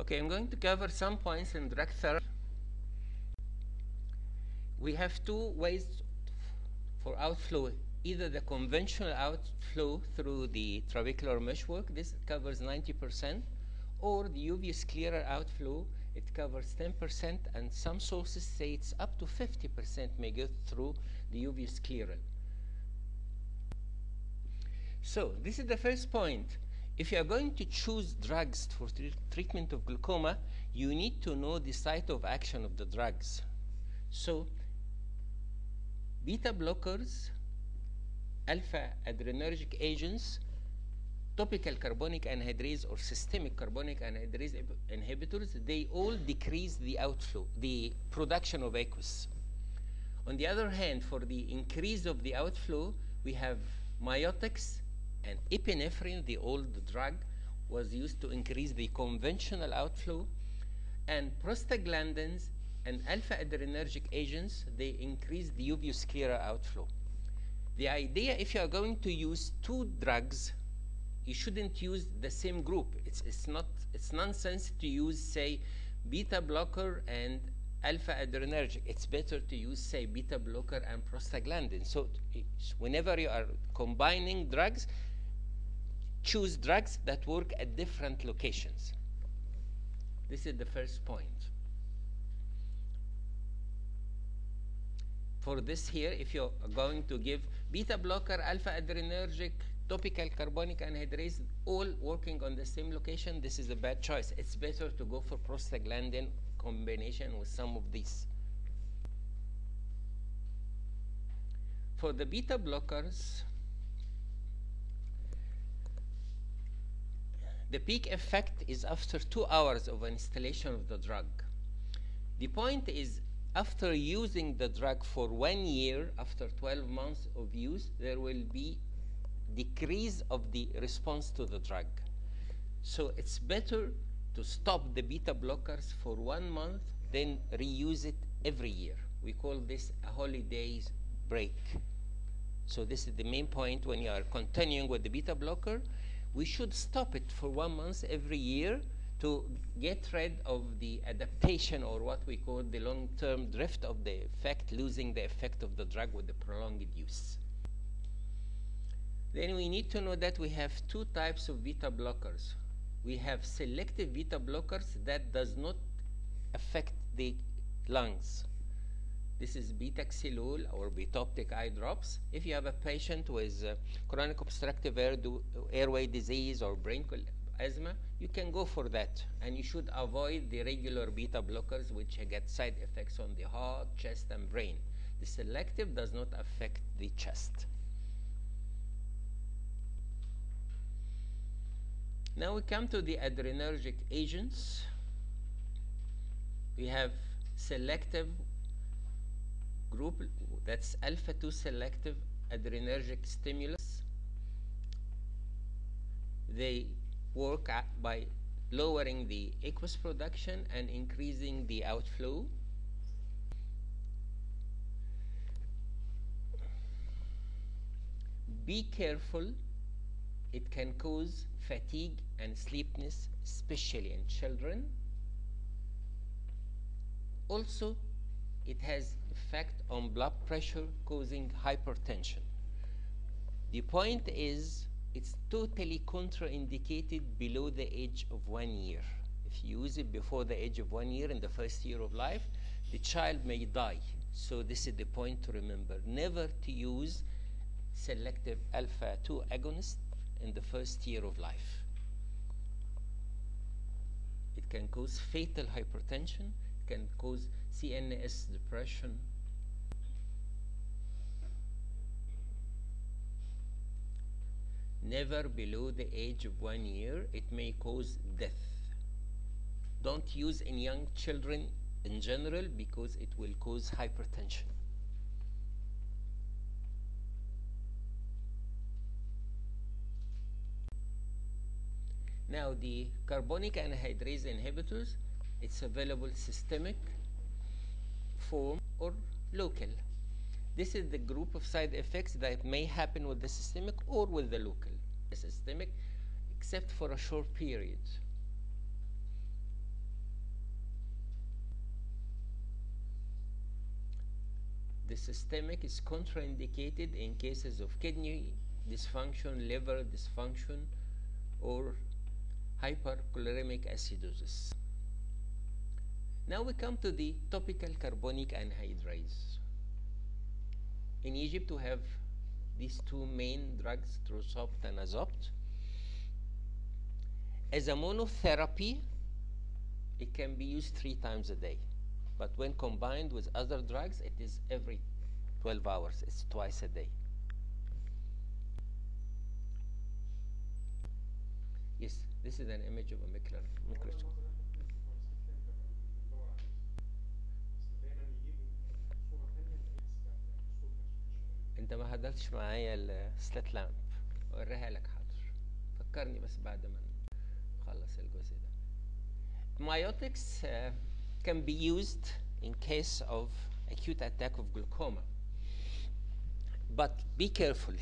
Okay, I'm going to cover some points in therapy. We have two ways for outflow, either the conventional outflow through the trabecular meshwork, this covers 90%, or the uveoscleral outflow, it covers 10%, and some sources say it's up to 50% may go through the uveoscleral. So, this is the first point. If you are going to choose drugs for treatment of glaucoma, you need to know the site of action of the drugs. So, beta blockers, alpha adrenergic agents, topical carbonic anhydrase or systemic carbonic anhydrase inhibitors, they all decrease the outflow, the production of aqueous. On the other hand, for the increase of the outflow, we have miotics and epinephrine, the old drug, was used to increase the conventional outflow, and prostaglandins and alpha adrenergic agents, they increase the uveus outflow. The idea, if you are going to use two drugs, you shouldn't use the same group. It's, it's not, it's nonsense to use, say, beta blocker and alpha adrenergic. It's better to use, say, beta blocker and prostaglandin. So eh, whenever you are combining drugs, choose drugs that work at different locations. This is the first point. For this here, if you're going to give beta blocker, alpha adrenergic, topical carbonic anhydrase, all working on the same location, this is a bad choice. It's better to go for prostaglandin combination with some of these. For the beta blockers, the peak effect is after two hours of instillation of the drug. The point is, after using the drug for one year, after 12 months of use, there will be decrease of the response to the drug. So it's better to stop the beta blockers for one month, then reuse it every year. We call this a holidays break. So this is the main point when you are continuing with the beta blocker. We should stop it for one month every year to get rid of the adaptation or what we call the long-term drift of the effect, losing the effect of the drug with the prolonged use. Then we need to know that we have two types of beta blockers. We have selective beta blockers that does not affect the lungs. This is betaxolol or betoptic eye drops. If you have a patient with uh, chronic obstructive air airway disease or bronchial asthma, you can go for that. And you should avoid the regular beta blockers which get side effects on the heart, chest, and brain. The selective does not affect the chest. Now we come to the adrenergic agents. We have selective group, that's alpha-2 selective adrenergic stimulus. They work by lowering the aqueous production and increasing the outflow. Be careful, it can cause fatigue and sleepiness, especially in children. Also, it has effect on blood pressure causing hypertension. The point is it's totally contraindicated below the age of one year. If you use it before the age of one year in the first year of life, the child may die. So this is the point to remember. Never to use selective alpha 2 agonist in the first year of life. It can cause fatal hypertension, can cause CNS depression. Never below the age of one year, it may cause death. Don't use in young children in general because it will cause hypertension. Now the carbonic anhydrase inhibitors, it's available systemic, form or local. This is the group of side effects that may happen with the systemic or with the local. The systemic, except for a short period. The systemic is contraindicated in cases of kidney dysfunction, liver dysfunction, or hyperchloremic acidosis. Now we come to the topical carbonic anhydrase. In Egypt, we have these two main drugs, Trusopt and azopt. As a monotherapy, it can be used three times a day. But when combined with other drugs, it is every 12 hours. It's twice a day. Yes, this is an image of a micro انت ما حضرتش معايا السلات لامب اوريها لك حاضر فكرني بس بعد ما نخلص الجزء ده Myotics uh, can be used in case of acute attack of glaucoma. But be careful.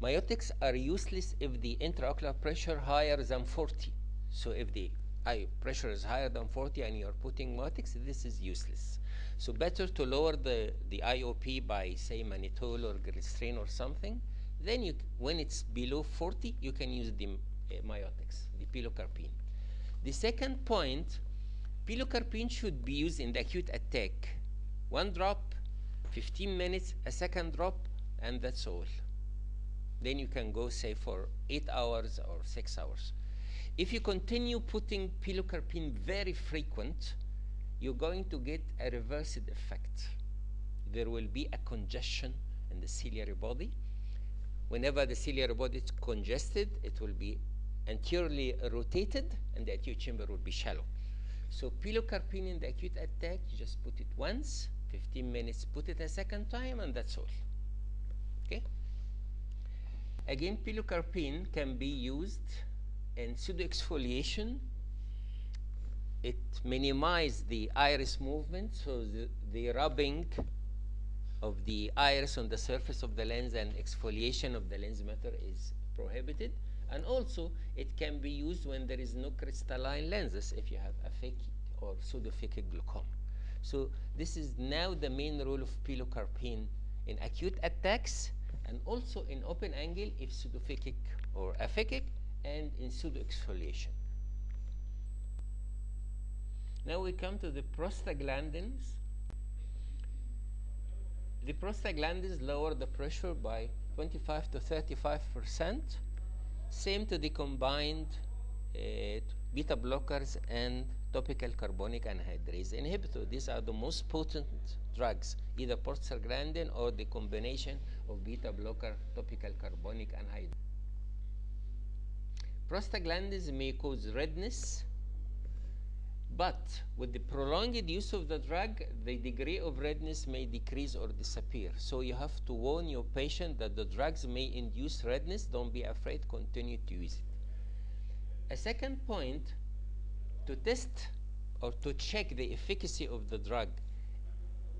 Myotics are useless if the intraocular pressure higher than 40. So if the eye pressure is higher than 40 and you're putting myotics, this is useless. So better to lower the, the IOP by say mannitol or glycerin or something. Then you, when it's below 40, you can use the uh, myotics, the pilocarpine. The second point, pilocarpine should be used in the acute attack. One drop, 15 minutes, a second drop, and that's all. Then you can go, say, for 8 hours or 6 hours. If you continue putting pilocarpine very frequent, you're going to get a reversed effect. There will be a congestion in the ciliary body. Whenever the ciliary body is congested, it will be anteriorly rotated and the acute chamber will be shallow. So pilocarpine in the acute attack, you just put it once, 15 minutes, put it a second time, and that's all. Okay? Again, pilocarpine can be used in pseudoexfoliation. It minimizes the iris movement, so the, the rubbing of the iris on the surface of the lens and exfoliation of the lens matter is prohibited. And also, it can be used when there is no crystalline lenses if you have aphakic or pseudophakic glaucoma. So this is now the main role of pilocarpine in acute attacks and also in open angle if pseudophakic or aphakic and in pseudoexfoliation. Now we come to the prostaglandins. The prostaglandins lower the pressure by 25 to 35 percent same to the combined uh, beta blockers and topical carbonic anhydrase inhibitor. These are the most potent drugs, either prostaglandin or the combination of beta blocker topical carbonic anhydrase. Prostaglandins may cause redness, but with the prolonged use of the drug, the degree of redness may decrease or disappear. So you have to warn your patient that the drugs may induce redness. Don't be afraid, continue to use it. A second point, to test or to check the efficacy of the drug.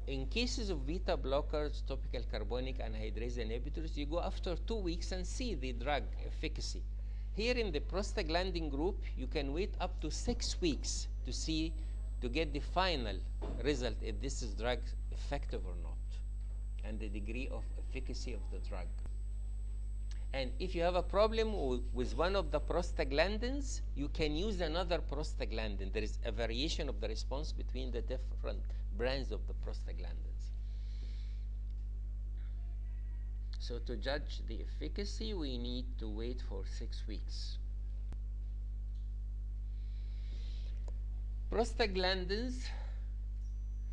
In cases of beta blockers, topical carbonic anhydrase inhibitors, you go after two weeks and see the drug efficacy. Here in the prostaglandin group, you can wait up to six weeks to see, to get the final result if this is drug effective or not, and the degree of efficacy of the drug. And if you have a problem with one of the prostaglandins, you can use another prostaglandin. There is a variation of the response between the different brands of the prostaglandins. So to judge the efficacy, we need to wait for six weeks. Prostaglandins,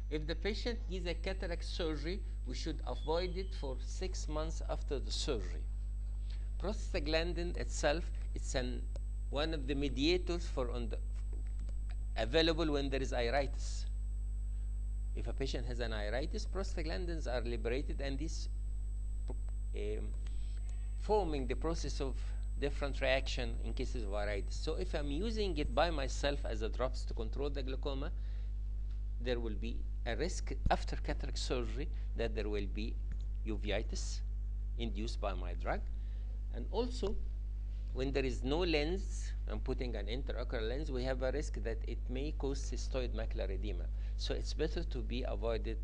if the patient needs a cataract surgery, we should avoid it for six months after the surgery. Prostaglandin itself, it's an, one of the mediators for on the, available when there is iritis. If a patient has an iritis, prostaglandins are liberated and this um, forming the process of different reaction in cases of iritis. So if I'm using it by myself as a drops to control the glaucoma, there will be a risk after cataract surgery that there will be uveitis induced by my drug. And also, when there is no lens, I'm putting an intraocular lens, we have a risk that it may cause cystoid macular edema. So it's better to be avoided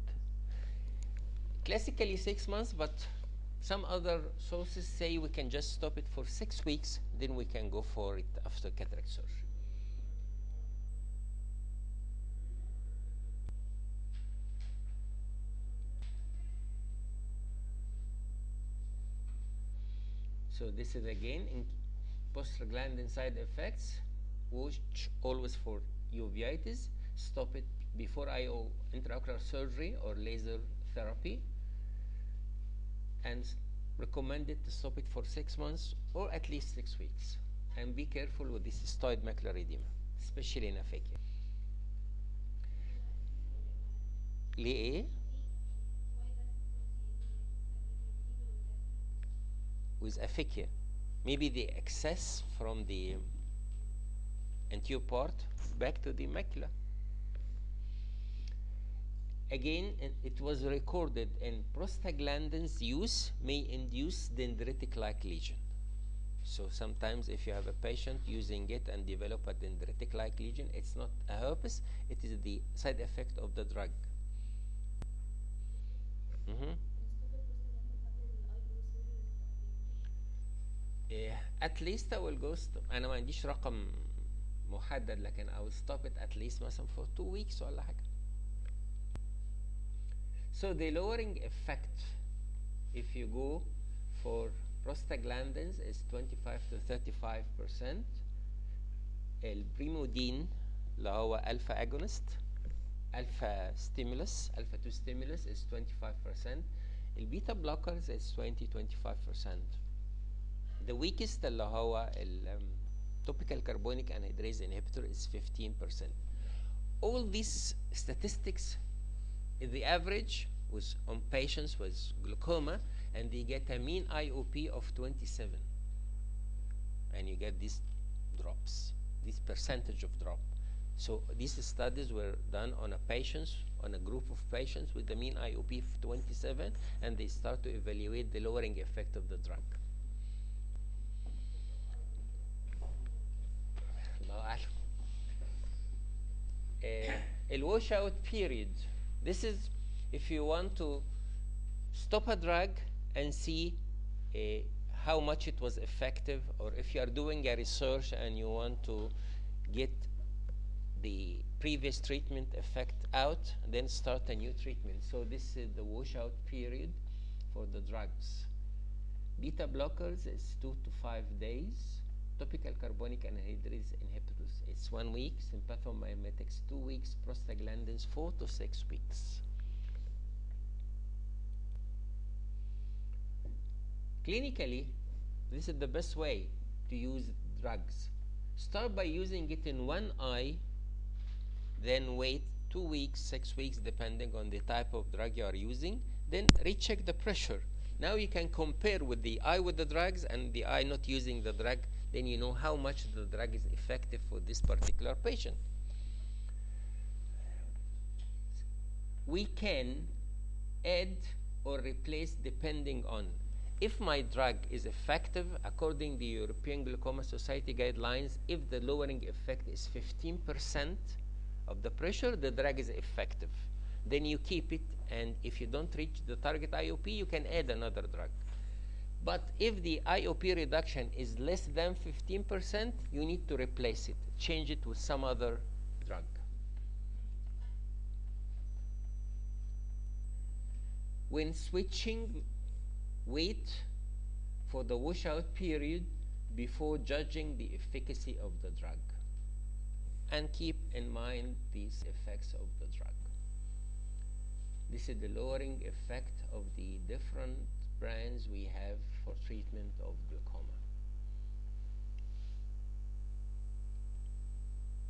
Classically six months, but some other sources say we can just stop it for six weeks, then we can go for it after cataract surgery. So this is again in prostaglandin side effects, which always for uveitis, stop it before IO intraocular surgery or laser therapy, and recommended to stop it for six months or at least six weeks. And be careful with this cystoid macular edema, especially in aphakia. ليه ايه؟ with aphakia. Maybe the excess from the anterior part back to the macula. Again, it, it was recorded in prostaglandins use may induce dendritic-like lesion. So sometimes if you have a patient using it and develop a dendritic-like lesion, it's not a herpes, it is the side effect of the drug. Mhm. إيه، at least I will go st- أنا ما عنديش رقم محدد لكن I will stop it at least مثلا for two weeks ولا حاجة. So the lowering effect if you go for prostaglandins is 25 to 35 percent. البريمودين اللي هو alpha agonist alpha stimulus alpha 2 stimulus is 25 percent. البيتا blockers is 20 25 percent. The weakest اللي هو ال um, topical carbonic anhydrase inhibitor is 15%. All these statistics is the average was on patients was glaucoma and they get a mean IOP of 27 and you get these drops this percentage of drop. So these studies were done on a patients on a group of patients with the mean IOP of 27 and they start to evaluate the lowering effect of the drug. Uh, eh, الwash washout period. This is if you want to stop a drug and see uh, how much it was effective, or if you are doing a research and you want to get the previous treatment effect out, then start a new treatment. So this is the washout period for the drugs. Beta blockers is two to five days. Topical carbonic anhydrase inhibitors it's one week. Sympathomimetics two weeks. Prostaglandins four to six weeks. Clinically, this is the best way to use drugs. Start by using it in one eye, then wait two weeks, six weeks, depending on the type of drug you are using. Then recheck the pressure. Now you can compare with the eye with the drugs and the eye not using the drug. Then you know how much the drug is effective for this particular patient. We can add or replace depending on if my drug is effective according to the European Glaucoma Society guidelines, if the lowering effect is 15% of the pressure, the drug is effective. Then you keep it, and if you don't reach the target IOP, you can add another drug. But if the IOP reduction is less than 15%, you need to replace it, change it with some other drug. When switching wait for the washout period before judging the efficacy of the drug. And keep in mind these effects of the drug. This is the lowering effect of the different brands we have for treatment of glaucoma.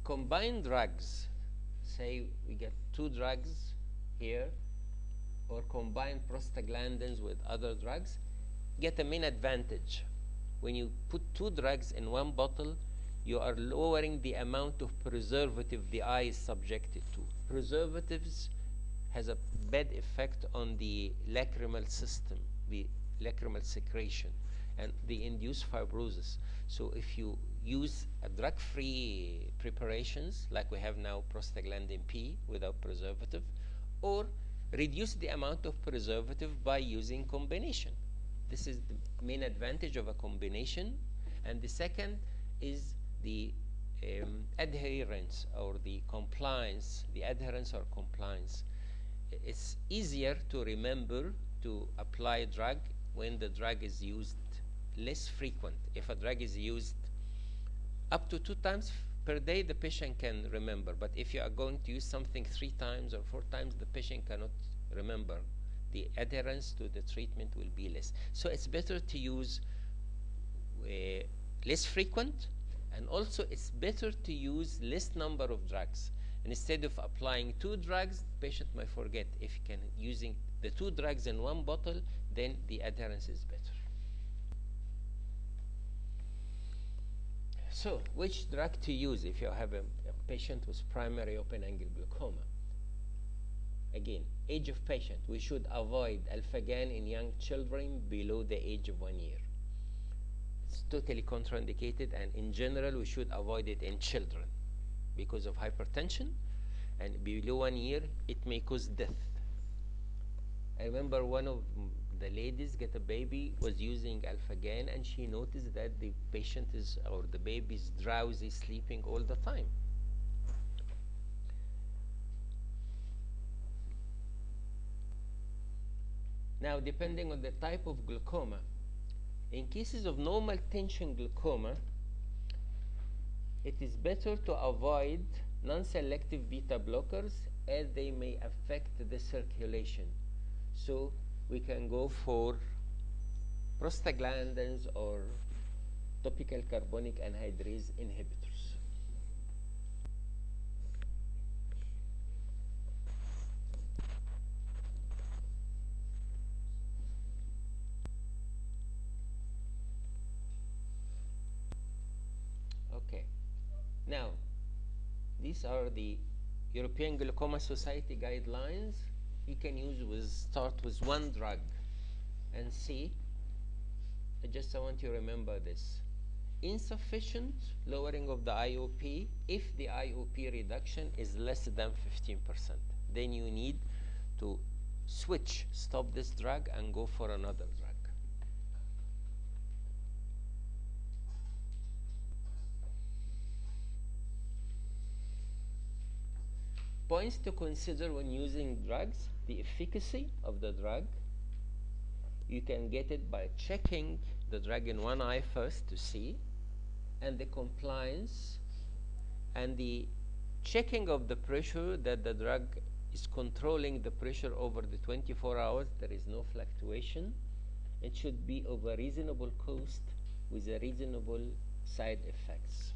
Combined drugs, say we get two drugs here or combine prostaglandins with other drugs, get a main advantage. When you put two drugs in one bottle, you are lowering the amount of preservative the eye is subjected to. Preservatives has a bad effect on the lacrimal system, the lacrimal secretion, and they induce fibrosis. So if you use a drug-free preparations, like we have now prostaglandin P without preservative, or reduce the amount of preservative by using combination. This is the main advantage of a combination. And the second is the um, adherence or the compliance, the adherence or compliance. It's easier to remember to apply a drug when the drug is used less frequent. If a drug is used up to two times per day, the patient can remember. But if you are going to use something three times or four times, the patient cannot remember. The adherence to the treatment will be less. So it's better to use uh, less frequent, and also it's better to use less number of drugs. And instead of applying two drugs, the patient might forget. If you can using the two drugs in one bottle, then the adherence is better. So, which drug to use if you have a, a patient with primary open-angle glaucoma? Again, age of patient. We should avoid alphagan in young children below the age of one year. It's totally contraindicated, and in general, we should avoid it in children because of hypertension, and below one year, it may cause death. I remember one of the ladies get a baby was using alphagan and she noticed that the patient is or the baby is drowsy sleeping all the time. Now depending on the type of glaucoma in cases of normal tension glaucoma it is better to avoid non-selective beta blockers as they may affect the circulation so we can go for prostaglandins or topical carbonic anhydrase inhibitors. Okay, now these are the European Glaucoma Society guidelines you can use with start with one drug. And see I just I want you to remember this. Insufficient lowering of the IOP if the IOP reduction is less than 15% then you need to switch stop this drug and go for another drug. Points to consider when using drugs the efficacy of the drug. You can get it by checking the drug in one eye first to see and the compliance and the checking of the pressure that the drug is controlling the pressure over the 24 hours. There is no fluctuation. It should be of a reasonable cost with a reasonable side effects